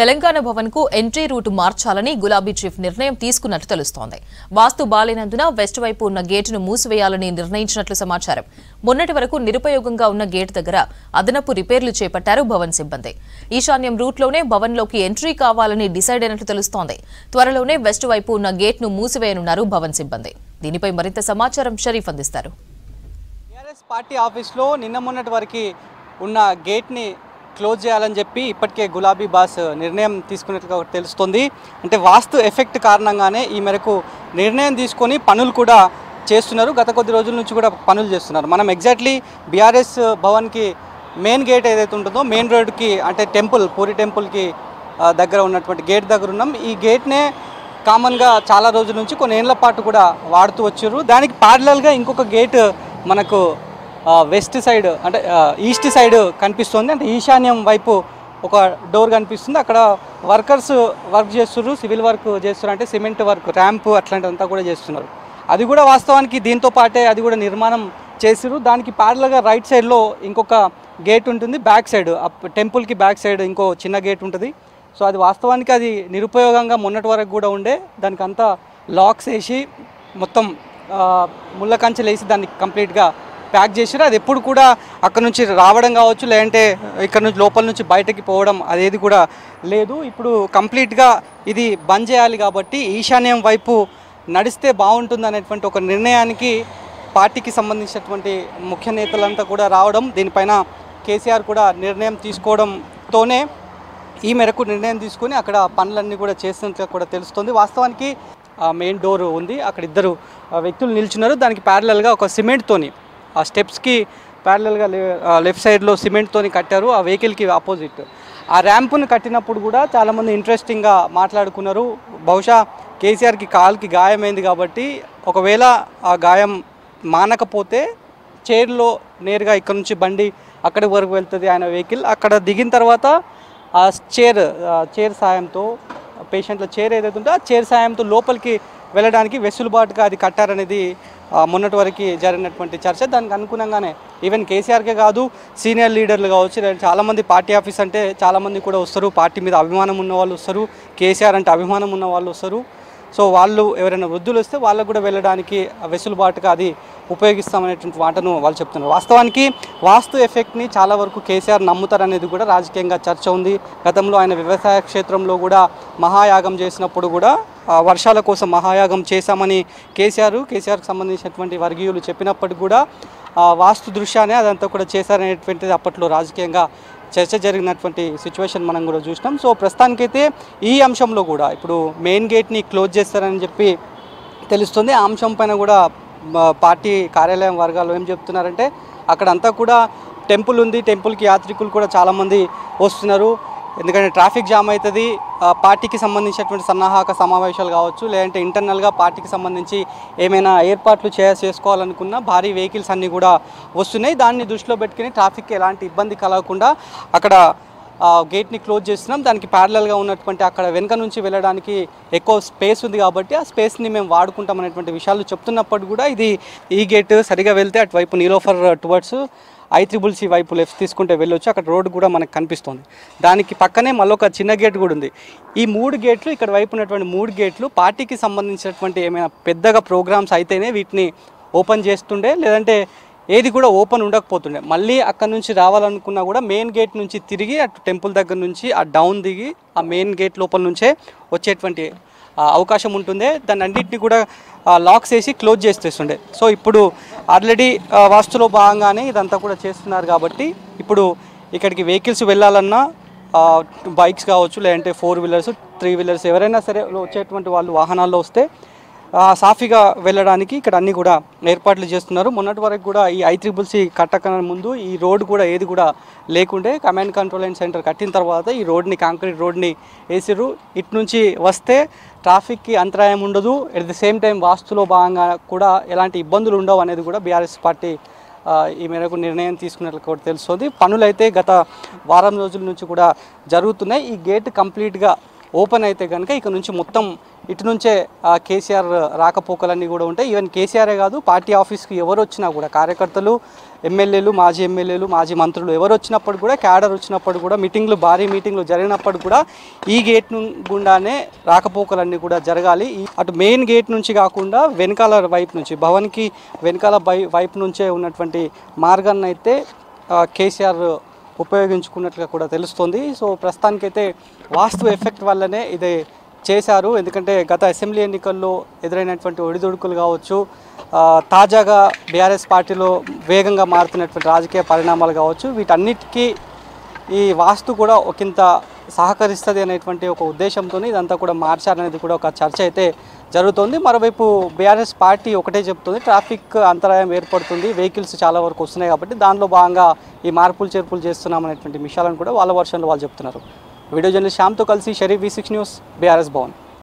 Telangana భవన్కు entry route మార్చాలని గులాబీ chief నిర్ణయం తీసుకున్నట్లు తెలుస్తోంది. వాస్తు బాలేనందున వెస్ట్ వైపు ఉన్న గేటును మూసివేయాలని నిర్ణయించినట్లు సమాచారం. మొన్నటి వరకు నిరుపయోగంగా ఉన్న గేట్ దగ్గర అదనపు రిపేర్లు చేపట్టారు భవన్ సిబ్బంది. ఈశాన్యం రూట్లోనే భవన్లోకి ఎంట్రీ కావాలని డిసైడ్ అయినట్లు తెలుస్తోంది. త్వరలోనే వెస్ట్ వైపు ఉన్న గేట్ను మూసివేయనున్నారు భవన్ సిబ్బంది. దీనిపై మరింత సమాచారం షరీఫ్ అందిస్తారు. పార్టీ ఆఫీస్లో నిన్న మొన్నటి వరకు ఉన్న గేట్ని క్లోజ్ చేయాలని చెప్పి ఇప్పటికే గులాబీ బాస్ నిర్ణయం తీసుకున్నట్లుగా తెలుస్తుంది. అంటే వాస్తు ఎఫెక్ట్ కారణంగానే ఈ మేరకు నిర్ణయం తీసుకొని పనులు కూడా చేస్తున్నారు. గత కొద్ది రోజుల నుంచి కూడా పనులు చేస్తున్నారు. మనం ఎగ్జాక్ట్లీ బీఆర్ఎస్ భవన్కి మెయిన్ గేట్ ఏదైతే ఉంటుందో మెయిన్ రోడ్కి అంటే టెంపుల్ పూరి టెంపుల్కి దగ్గర ఉన్నటువంటి గేట్ దగ్గర ఉన్నాం. ఈ గేట్నే కామన్గా చాలా రోజుల నుంచి కొన్ని ఏళ్ళ పాటు కూడా వాడుతూ వచ్చారు. దానికి ప్యారలల్గా ఇంకొక గేట్ మనకు వెస్ట్ సైడ్ అంటే ఈస్ట్ సైడ్ కనిపిస్తుంది. అంటే ఈశాన్యం వైపు ఒక డోర్ కనిపిస్తుంది. అక్కడ వర్కర్స్ వర్క్ చేస్తున్నారు సివిల్ వర్క్ చేస్తున్నారు అంటే సిమెంట్ వర్క్ ర్యాంప్ అట్లాంటివంతా కూడా చేస్తున్నారు. అది కూడా వాస్తవానికి దీంతో పాటే అది కూడా నిర్మాణం చేసిరు దానికి ప్యారల్గా రైట్ సైడ్లో ఇంకొక గేట్ ఉంటుంది. బ్యాక్ సైడ్ టెంపుల్కి బ్యాక్ సైడ్ ఇంకో చిన్న గేట్ ఉంటుంది. సో అది వాస్తవానికి అది నిరుపయోగంగా మొన్నటి వరకు కూడా ఉండే. దానికి అంతా లాక్స్ వేసి మొత్తం ముళ్ళ కంచెలు వేసి దాన్ని కంప్లీట్గా ప్యాక్ చేసారు అది ఎప్పుడు కూడా అక్కడ నుంచి రావడం కావచ్చు లేదంటే ఇక్కడ నుంచి లోపల నుంచి బయటకి పోవడం అదేది కూడా లేదు. ఇప్పుడు కంప్లీట్గా ఇది బంద్ చేయాలి కాబట్టి ఈశాన్యం వైపు నడిస్తే బాగుంటుంది అనేటువంటి ఒక నిర్ణయానికి పార్టీకి సంబంధించినటువంటి ముఖ్య నేతలంతా కూడా రావడం దీనిపైన కేసీఆర్ కూడా నిర్ణయం తీసుకోవడంతోనే ఈ మేరకు నిర్ణయం తీసుకొని అక్కడ పనులన్నీ కూడా చేస్తున్నట్లు కూడా తెలుస్తుంది. వాస్తవానికి మెయిన్ డోర్ ఉంది. అక్కడ ఇద్దరు వ్యక్తులు నిల్చున్నారు. దానికి ప్యారలల్గా ఒక సిమెంట్తోని ఆ స్టెప్స్కి ప్యారలల్గా లెఫ్ట్ సైడ్లో సిమెంట్తోని కట్టారు ఆ వెహికల్కి ఆపోజిట్. ఆ ర్యాంపును కట్టినప్పుడు కూడా చాలామంది ఇంట్రెస్టింగ్గా మాట్లాడుకున్నారు. బహుశా కేసీఆర్కి కాల్కి గాయమైంది కాబట్టి ఒకవేళ ఆ గాయం మానకపోతే చైర్లో నేరుగా ఇక్కడ నుంచి బండి అక్కడి వరకు వెళ్తుంది ఆయన వెహికల్. అక్కడ దిగిన తర్వాత ఆ చైర్ చైర్ సాయంతో పేషెంట్ల చైర్ ఏదైతే ఉందో ఆ చైర్ సాయంతో లోపలికి వెళ్ళడానికి వెసులుబాటుగా అది కట్టారనేది మొన్నటి వరకు జరిగినటువంటి చర్చ. దానికి అనుగుణంగానే ఈవెన్ కేసీఆర్కే కాదు సీనియర్ లీడర్లు కావచ్చు చాలామంది పార్టీ ఆఫీస్ అంటే చాలామంది కూడా వస్తారు. పార్టీ మీద అభిమానం ఉన్న వాళ్ళు వస్తారు. కేసీఆర్ అంటే అభిమానం ఉన్న వాళ్ళు వస్తారు. సో వాళ్ళు ఎవరైనా వృద్ధులు వస్తే వాళ్ళకు కూడా వెళ్ళడానికి వెసులుబాటుగా అది ఉపయోగిస్తామనేటువంటి మాటను వాళ్ళు చెప్తున్నారు. వాస్తవానికి వాస్తు ఎఫెక్ట్ని చాలా వరకు కేసీఆర్ నమ్ముతారనేది కూడా రాజకీయంగా చర్చ ఉంది. గతంలో ఆయన వ్యవసాయ క్షేత్రంలో కూడా మహాయాగం చేసినప్పుడు కూడా వర్షాల కోసం మహాయాగం చేశామని కేసీఆర్ కేసీఆర్కి సంబంధించినటువంటి వర్గీయులు చెప్పినప్పటికీ కూడా వాస్తు దృశ్యానే అదంతా కూడా చేశారనేటువంటిది అప్పట్లో రాజకీయంగా చర్చ జరిగినటువంటి సిచ్యువేషన్ మనం కూడా చూసినాం. సో ప్రస్తుతానికైతే ఈ అంశంలో కూడా ఇప్పుడు మెయిన్ గేట్ని క్లోజ్ చేస్తారని చెప్పి తెలుస్తుంది. ఆ అంశం పైన కూడా పార్టీ కార్యాలయం వర్గాలు ఏం చెప్తున్నారంటే అక్కడ అంతా కూడా టెంపుల్ ఉంది. టెంపుల్కి యాత్రికులు కూడా చాలామంది వస్తున్నారు. ఎందుకంటే ట్రాఫిక్ జామ్ అవుతుంది పార్టీకి సంబంధించినటువంటి సన్నాహక సమావేశాలు కావచ్చు లేదంటే ఇంటర్నల్గా పార్టీకి సంబంధించి ఏమైనా ఏర్పాట్లు చేయ చేసుకోవాలనుకున్న భారీ వెహికల్స్ అన్నీ కూడా వస్తున్నాయి. దాన్ని దృష్టిలో పెట్టుకుని ట్రాఫిక్కి ఎలాంటి ఇబ్బంది కలగకుండా అక్కడ గేట్ని క్లోజ్ చేస్తున్నాం. దానికి ప్యారలల్గా ఉన్నటువంటి అక్కడ వెనక నుంచి వెళ్ళడానికి ఎక్కువ స్పేస్ ఉంది కాబట్టి ఆ స్పేస్ని మేము వాడుకుంటాం అనేటువంటి విషయాలు చెప్తున్నప్పుడు కూడా ఇది ఈ గేట్ సరిగా వెళ్తే అటువైపు Niloufer towards I triple C వైపు లెఫ్ట్ తీసుకుంటే వెళ్ళొచ్చు. అక్కడ రోడ్డు కూడా మనకు కనిపిస్తుంది. దానికి పక్కనే మళ్ళొక చిన్న గేట్ కూడా ఉంది. ఈ మూడు గేట్లు ఇక్కడ వైపు ఉన్నటువంటి మూడు గేట్లు పార్టీకి సంబంధించినటువంటి ఏమైనా పెద్దగా ప్రోగ్రామ్స్ అయితేనే వీటిని ఓపెన్ చేస్తుండే లేదంటే ఏది కూడా ఓపెన్ ఉండకపోతుండే. మళ్ళీ అక్కడ నుంచి రావాలనుకున్నా కూడా మెయిన్ గేట్ నుంచి తిరిగి అటు టెంపుల్ దగ్గర నుంచి ఆ డౌన్ దిగి ఆ మెయిన్ గేట్ లోపల నుంచే వచ్చేటువంటి అవకాశం ఉంటుంది దాన్ని అన్నింటినీ కూడా లాక్స్ వేసి క్లోజ్ చేసేస్తుండే. సో ఇప్పుడు ఆల్రెడీ వాస్తులో భాగంగానే ఇదంతా కూడా చేస్తున్నారు కాబట్టి ఇప్పుడు ఇక్కడికి వెహికల్స్ వెళ్ళాలన్నా బైక్స్ కావచ్చు లేదంటే ఫోర్ వీలర్స్ త్రీ వీలర్స్ ఎవరైనా సరే వచ్చేటువంటి వాళ్ళు వాహనాల్లో వస్తే సాఫీగా వెళ్ళడానికి ఇక్కడ అన్నీ కూడా ఏర్పాట్లు చేస్తున్నారు. మొన్నటి వరకు కూడా ఈ ఐ త్రిబుల్ సి కట్టక ముందు ఈ రోడ్ కూడా ఏది కూడా లేకుండే కమాండ్ కంట్రోల్ అండ్ సెంటర్ కట్టిన తర్వాత ఈ రోడ్ని కాంక్రీట్ రోడ్ని వేసిర్రు. ఇటు నుంచి వస్తే ట్రాఫిక్కి అంతరాయం ఉండదు. ఎట్ ది సేమ్ టైం వాస్తులో భాగంగా కూడా ఎలాంటి ఇబ్బందులు ఉండవు అనేది కూడా బీఆర్ఎస్ పార్టీ ఈ మేరకు నిర్ణయం తీసుకున్నట్లు కూడా తెలుస్తుంది. పనులైతే గత వారం రోజుల నుంచి కూడా జరుగుతున్నాయి. ఈ గేట్ కంప్లీట్గా ఓపెన్ అయితే కనుక ఇక నుంచి మొత్తం ఇటు నుంచే కేసీఆర్ రాకపోకలన్నీ కూడా ఉంటాయి. ఈవెన్ కేసీఆరే కాదు పార్టీ ఆఫీస్కి ఎవరు వచ్చినా కూడా కార్యకర్తలు ఎమ్మెల్యేలు మాజీ ఎమ్మెల్యేలు మాజీ మంత్రులు ఎవరు వచ్చినప్పుడు కూడా క్యాడర్ వచ్చినప్పుడు కూడా మీటింగ్లు భారీ మీటింగ్లు జరిగినప్పుడు కూడా ఈ గేట్ ను- గుండానే రాకపోకలన్నీ కూడా జరగాలి. అటు మెయిన్ గేట్ నుంచి కాకుండా వెనకాల వైపు నుంచి భవన్కి వెనకాల వై వైపు నుంచే ఉన్నటువంటి మార్గాన్ని అయితే కేసీఆర్ ఉపయోగించుకున్నట్లుగా కూడా తెలుస్తుంది. సో ప్రస్తుతానికైతే వాస్తు ఎఫెక్ట్ వల్లనే ఇది చేశారు. ఎందుకంటే గత అసెంబ్లీ ఎన్నికల్లో ఎదురైనటువంటి ఒడిదుడుకులు కావచ్చు తాజాగా బీఆర్ఎస్ పార్టీలో వేగంగా మారుతున్నటువంటి రాజకీయ పరిణామాలు కావచ్చు వీటన్నిటికీ ఈ వాస్తు కూడా ఒకంత సహకరిస్తుంది అనేటువంటి ఒక ఉద్దేశంతో ఇదంతా కూడా మార్చారనేది కూడా ఒక చర్చ అయితే జరుగుతోంది. మరోవైపు బీఆర్ఎస్ పార్టీ ఒకటే చెప్తుంది ట్రాఫిక్ అంతరాయం ఏర్పడుతుంది వెహికల్స్ చాలా వరకు వస్తున్నాయి కాబట్టి దానిలో భాగంగా ఈ మార్పులు చేర్పులు చేస్తున్నామనేటువంటి విషయాలను కూడా వాళ్ళ వర్షన్లో వాళ్ళు చెప్తున్నారు. వీడియో జర్నలిస్ట్ శ్యామ్తో కలిసి Sharif V six news BRS Bhavan.